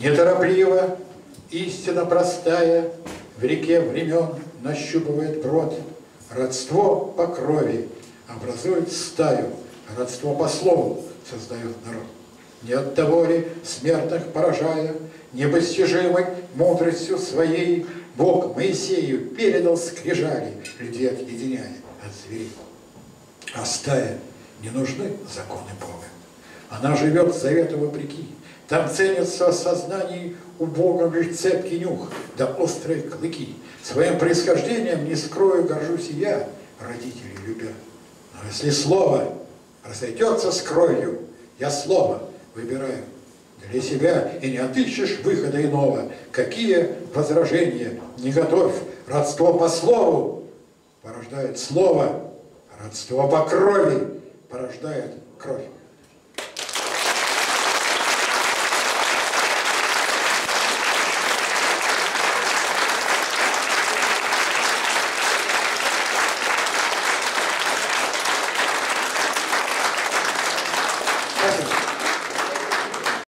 Неторопливо, истина простая, В реке времен нащупывает брод. Родство по крови образует стаю, Родство по слову создает народ. Не от того ли, смертных поражая, Непостижимой мудростью своей Бог Моисею передал скрижали, Людей отъединяя от зверей. А стая не нужны законы Бога. Она живет завету вопреки. Там ценится в сознании у Бога лишь цепкий нюх, да острые клыки. Своим происхождением не скрою, горжусь и я, родителей любя. Но если слово разойдется с кровью, я слово выбираю для себя, и не отыщешь выхода иного. Какие возражения не готовь, родство по слову порождает слово, родство по крови порождает кровь. Gracias.